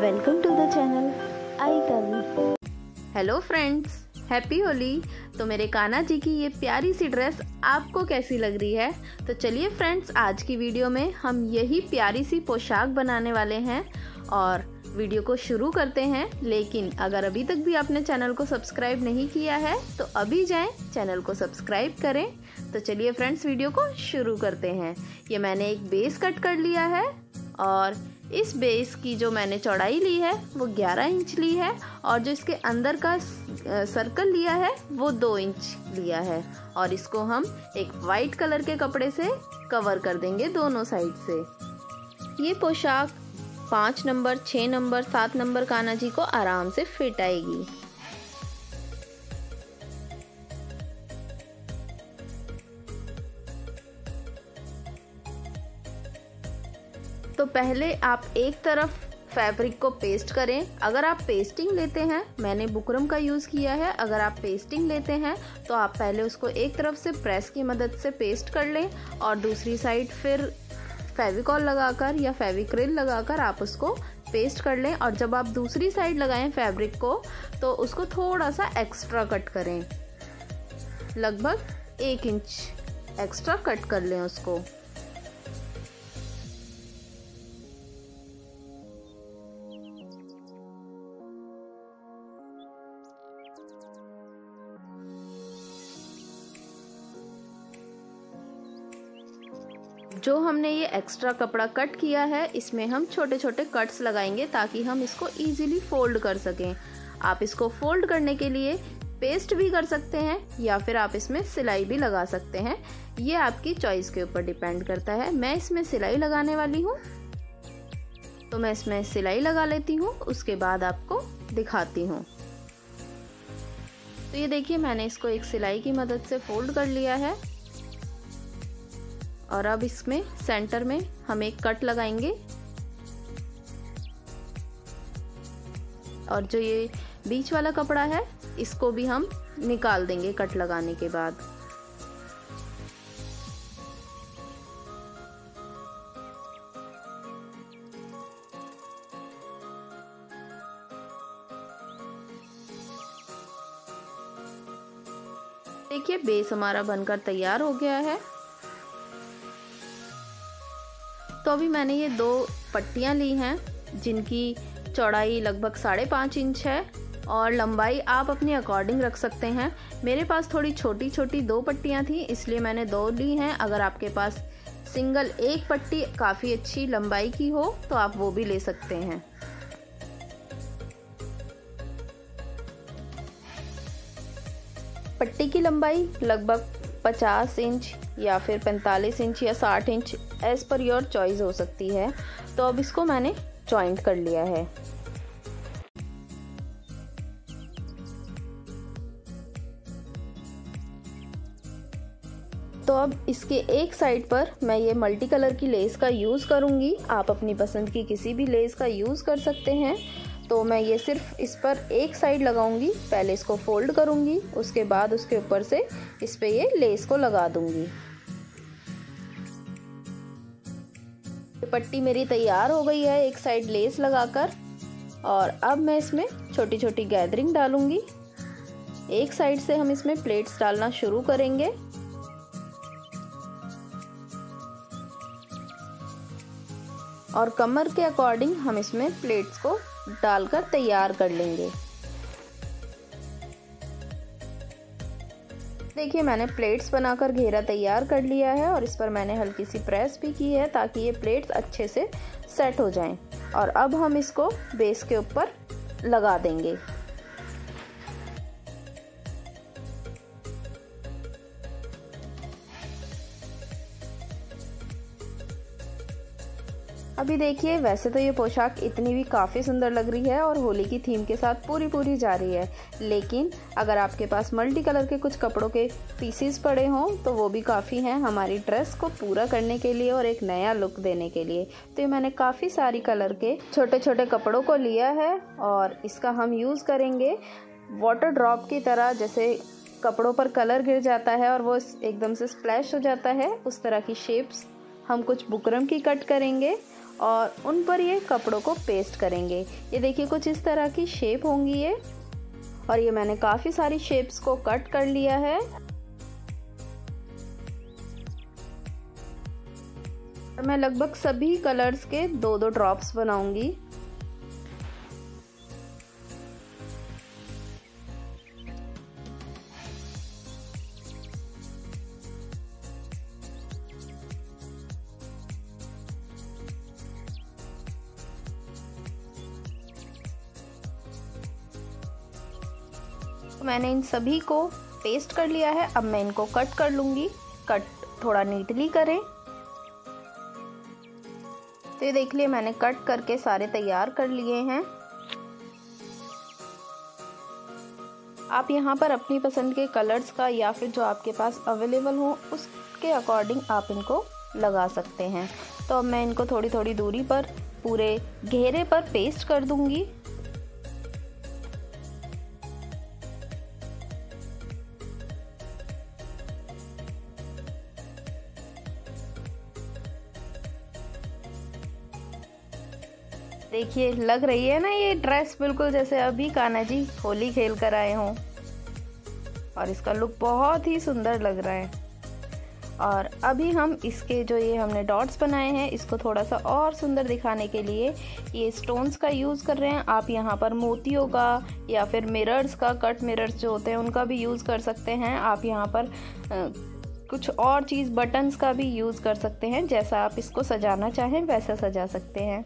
Welcome to the channel I Kavi hello friends happy Holi तो मेरे कान्हा जी की ये प्यारी सी ड्रेस आपको कैसी लग रही है? तो चलिए फ्रेंड्स आज की वीडियो में हम यही प्यारी सी पोशाक बनाने वाले हैं और वीडियो को शुरू करते हैं। लेकिन अगर अभी तक भी आपने चैनल को सब्सक्राइब नहीं किया है तो अभी जाएँ चैनल को सब्सक्राइब करें। तो चलिए फ्रेंड्स वीडियो को शुरू करते हैं। ये मैंने एक बेस कट कर लिया है और इस बेस की जो मैंने चौड़ाई ली है, वो 11 इंच ली है और जो इसके अंदर का सर्कल लिया है, वो दो इंच लिया है। और इसको हम एक वाइट कलर के कपड़े से कवर कर देंगे दोनों साइड से। ये पोशाक पाँच नंबर छः नंबर, सात नंबर काना जी को आराम से फिट आएगी। पहले आप एक तरफ़ फैब्रिक को पेस्ट करें। अगर आप पेस्टिंग लेते हैं, मैंने बुकरम का यूज़ किया है। अगर आप पेस्टिंग लेते हैं तो आप पहले उसको एक तरफ़ से प्रेस की मदद से पेस्ट कर लें और दूसरी साइड फिर फेविकॉल लगाकर या फेविक्रिल लगाकर आप उसको पेस्ट कर लें। और जब आप दूसरी साइड लगाएँ फैब्रिक को तो उसको थोड़ा सा एक्स्ट्रा कट करें। लगभग एक इंच एक्स्ट्रा कट कर लें उसको। जो हमने ये एक्स्ट्रा कपड़ा कट किया है, इसमें हम छोटे छोटे कट्स लगाएँगे ताकि हम इसको इजीली फोल्ड कर सकें। आप इसको फोल्ड करने के लिए पेस्ट भी कर सकते हैं, या फिर आप इसमें सिलाई भी लगा सकते हैं। ये आपकी चॉइस के ऊपर डिपेंड करता है। मैं इसमें सिलाई लगाने वाली हूँ। तो मैं इसमें सिलाई लगा लेती हूँ, उसके बाद आपको दिखाती हूँ। तो ये देखिए, मैंने इसको एक सिलाई की मदद से फोल्ड कर लिया है। और अब इसमें सेंटर में हम एक कट लगाएँगे। और जो ये बीच वाला कपड़ा है, इसको भी हम निकाल देंगे कट लगाने के बाद। देखिए बेस हमारा बनकर तैयार हो गया है। तो अभी मैंने ये दो पट्टियाँ ली हैं, जिनकी चौड़ाई लगभग साढ़े पाँच इंच है, और लंबाई आप अपने अकॉर्डिंग रख सकते हैं। मेरे पास थोड़ी छोटी छोटी दो पट्टियाँ थी, इसलिए मैंने दो ली हैं। अगर आपके पास सिंगल एक पट्टी काफ़ी अच्छी लंबाई की हो तो आप वो भी ले सकते हैं। पट्टी की लंबाई लगभग 50 इंच या फिर 45 इंच या 60 inch as per your choice हो सकती है। तो अब इसको मैंने जॉइंट कर लिया है। तो अब इसके एक साइड पर मैं ये मल्टी कलर की लेस का यूज़ करूँगी। आप अपनी पसंद की किसी भी लेस का यूज़ कर सकते हैं। तो मैं ये सिर्फ़ इस पर एक साइड लगाऊँगी, पहले इसको फोल्ड करूँगी, उसके बाद उसके ऊपर से इस पर ये लेस को लगा दूँगी। पट्टी मेरी तैयार हो गई है एक साइड लेस लगाकर, और अब मैं इसमें छोटी छोटी गैदरिंग डालूँगी। एक साइड से हम इसमें प्लेट्स डालना शुरू करेंगे। और कमर के अकॉर्डिंग हम इसमें प्लेट्स को डालकर तैयार कर लेंगे। देखिए, मैंने प्लेट्स बनाकर घेरा तैयार कर लिया है और इस पर मैंने हल्की सी प्रेस भी की है ताकि ये प्लेट्स अच्छे से सेट हो जाएँ। और अब हम इसको बेस के ऊपर लगा देंगे। अभी देखिए, वैसे तो ये पोशाक इतनी भी काफ़ी सुंदर लग रही है और होली की थीम के साथ पूरी पूरी जा रही है। लेकिन अगर आपके पास मल्टी कलर के कुछ कपड़ों के पीसीस पड़े हों तो वो भी काफ़ी हैं हमारी ड्रेस को पूरा करने के लिए और एक नया लुक देने के लिए। तो ये मैंने काफ़ी सारी कलर के छोटे छोटे कपड़ों को लिया है और इसका हम यूज़ करेंगे वाटर ड्रॉप की तरह, जैसे कपड़ों पर कलर गिर जाता है और वो एकदम से स्प्लैश हो जाता है, उस तरह की शेप्स हम कुछ बुकरम की कट करेंगे और उन पर ये कपड़ों को पेस्ट करेंगे। ये देखिए, कुछ इस तरह की शेप होंगी ये। और ये मैंने काफ़ी सारी शेप्स को कट कर लिया है। मैं लगभग सभी कलर्स के दो दो ड्रॉप्स बनाऊँगी। तो मैंने इन सभी को पेस्ट कर लिया है। अब मैं इनको कट कर लूँगी। कट थोड़ा नीटली करें। तो ये देख लिए, मैंने कट करके सारे तैयार कर लिए हैं। आप यहाँ पर अपनी पसंद के कलर्स का या फिर जो आपके पास अवेलेबल हो, उसके अकॉर्डिंग आप इनको लगा सकते हैं। तो अब मैं इनको थोड़ी थोड़ी दूरी पर, पूरे घेरे पर पेस्ट कर दूँगी। देखिए, लग रही है ना ये ड्रेस बिल्कुल जैसे अभी कान्हा जी होली खेल कर आए हों। और इसका लुक बहुत ही सुंदर लग रहा है। और अभी हम इसके जो ये हमने डॉट्स बनाए हैं, इसको थोड़ा सा और सुंदर दिखाने के लिए ये स्टोन्स का यूज़ कर रहे हैं। आप यहाँ पर मोतियों का या फिर मिरर्स का कट मिरर्स जो होते हैं, उनका भी यूज़ कर सकते हैं। आप यहाँ पर कुछ और चीज़ बटन्स का भी यूज़ कर सकते हैं। जैसा आप इसको सजाना चाहें, वैसा सजा सकते हैं।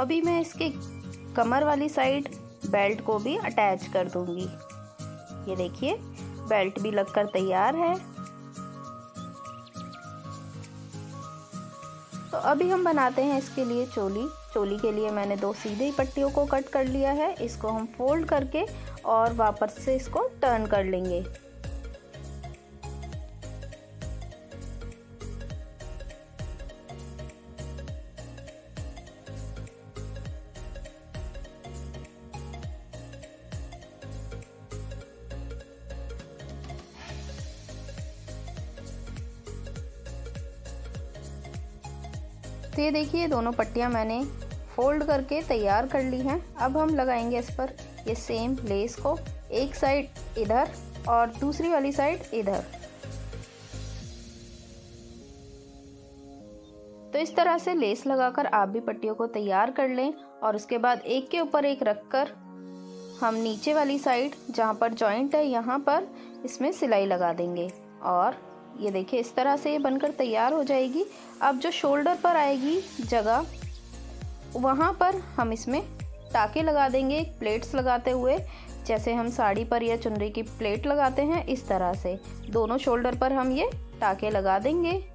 अभी मैं इसके कमर वाली साइड बेल्ट को भी अटैच कर दूँगी। ये देखिए बेल्ट भी लगकर तैयार है। तो अभी हम बनाते हैं इसके लिए चोली। चोली के लिए मैंने दो सीधे ही पट्टियों को कट कर लिया है। इसको हम फोल्ड करके और वापस से इसको टर्न कर लेंगे। तो ये देखिए, दोनों पट्टियाँ मैंने फोल्ड करके तैयार कर ली हैं। अब हम लगाएँगे इस पर ये सेम लेस को। एक साइड इधर और दूसरी वाली साइड इधर। तो इस तरह से लेस लगाकर आप भी पट्टियों को तैयार कर लें और उसके बाद एक के ऊपर एक रखकर हम नीचे वाली साइड जहाँ पर जॉइंट है, यहाँ पर इसमें सिलाई लगा देंगे और ये देखिए, इस तरह से ये बनकर तैयार हो जाएगी। अब जो शोल्डर पर आएगी जगह, वहाँ पर हम इसमें टाके लगा देंगे, प्लेट्स लगाते हुए। जैसे हम साड़ी पर या चुनरी की प्लेट लगाते हैं, इस तरह से। दोनों शोल्डर पर हम ये टाके लगा देंगे।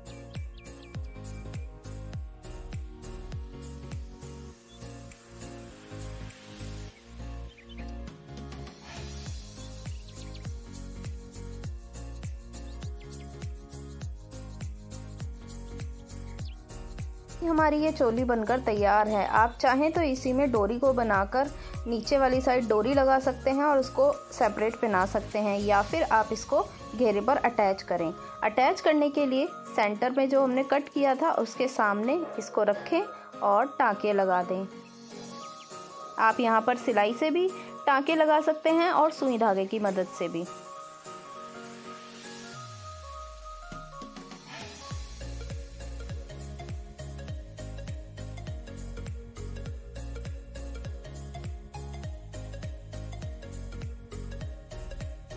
हमारी ये चोली बनकर तैयार है। आप चाहें तो इसी में डोरी को बनाकर नीचे वाली साइड डोरी लगा सकते हैं और उसको सेपरेट पहना सकते हैं, या फिर आप इसको घेरे पर अटैच करें। अटैच करने के लिए सेंटर में जो हमने कट किया था, उसके सामने इसको रखें और टाँके लगा दें। आप यहाँ पर सिलाई से भी टाँके लगा सकते हैं और सुई धागे की मदद से भी।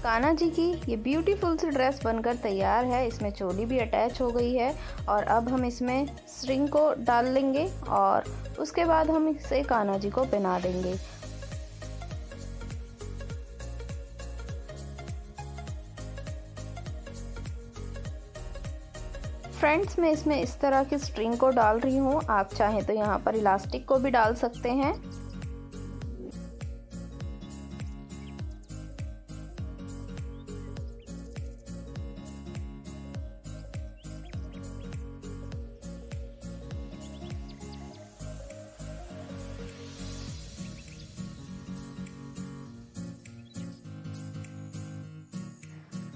कान्हा जी की ये ब्यूटीफुल सी ड्रेस बनकर तैयार है। इसमें चोली भी अटैच हो गई है और अब हम इसमें स्ट्रिंग को डाल लेंगे और उसके बाद हम इसे कान्हा जी को पहना देंगे। फ्रेंड्स मैं इसमें इस तरह की स्ट्रिंग को डाल रही हूँ। आप चाहें तो यहाँ पर इलास्टिक को भी डाल सकते हैं।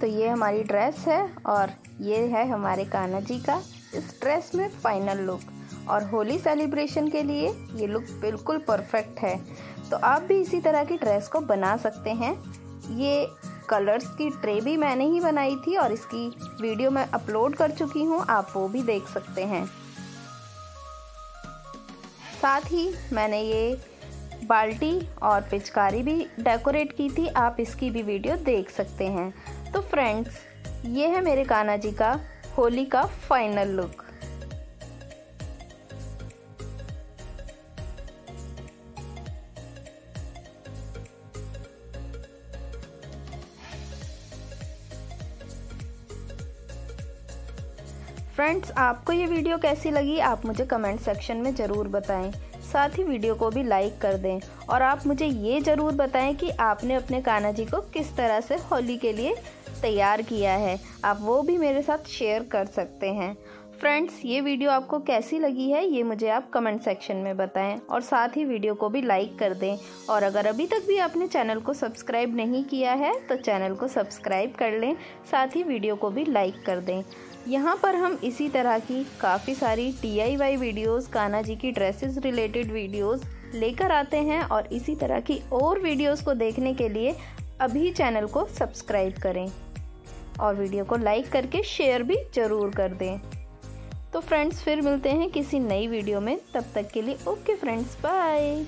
तो ये हमारी ड्रेस है और ये है हमारे कान्हा जी का इस ड्रेस में फाइनल लुक और होली सेलिब्रेशन के लिए ये लुक बिल्कुल परफेक्ट है. तो आप भी इसी तरह की ड्रेस को बना सकते हैं. ये कलर्स की ट्रे भी मैंने ही बनाई थी और इसकी वीडियो मैं अपलोड कर चुकी हूँ, आप वो भी देख सकते हैं. साथ ही मैंने ये बाल्टी और पिचकारी भी डेकोरेट की थी, आप इसकी भी वीडियो देख सकते हैं. तो फ्रेंड्स ये है मेरे कान्हा जी का होली का फाइनल लुक फ्रेंड्स आपको ये वीडियो कैसी लगी? आप मुझे कमेंट सेक्शन में ज़रूर बताएँ। साथ ही वीडियो को भी लाइक कर दें। और आप मुझे ये ज़रूर बताएँ कि आपने अपने कान्हा जी को किस तरह से होली के लिए तैयार किया है। आप वो भी मेरे साथ शेयर कर सकते हैं। फ्रेंड्स ये वीडियो आपको कैसी लगी है, ये मुझे आप कमेंट सेक्शन में बताएँ और साथ ही वीडियो को भी लाइक कर दें। और अगर अभी तक भी आपने चैनल को सब्सक्राइब नहीं किया है तो चैनल को सब्सक्राइब कर लें, साथ ही वीडियो को भी लाइक कर दें। यहाँ पर हम इसी तरह की काफ़ी सारी D I Y videos Kanha ji की ड्रेसेस रिलेटेड वीडियोज़ लेकर आते हैं और इसी तरह की और वीडियोज़ को देखने के लिए अभी चैनल को सब्सक्राइब करें। और वीडियो को लाइक करके शेयर भी ज़रूर कर दें। तो फ्रेंड्स, फिर मिलते हैं किसी नई वीडियो में। तब तक के लिए ओके फ्रेंड्स, बाय।